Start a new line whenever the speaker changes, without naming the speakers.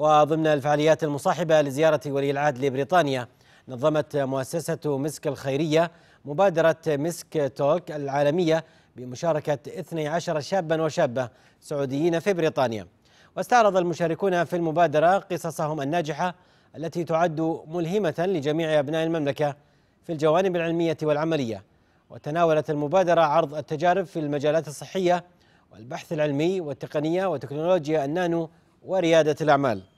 وضمن الفعاليات المصاحبة لزيارة ولي العهد لبريطانيا نظمت مؤسسة مسك الخيرية مبادرة مسك توك العالمية بمشاركة 12 شابا وشابة سعوديين في بريطانيا. واستعرض المشاركون في المبادرة قصصهم الناجحة التي تعد ملهمة لجميع أبناء المملكة في الجوانب العلمية والعملية. وتناولت المبادرة عرض التجارب في المجالات الصحية والبحث العلمي والتقنية وتكنولوجيا النانو وريادة الأعمال.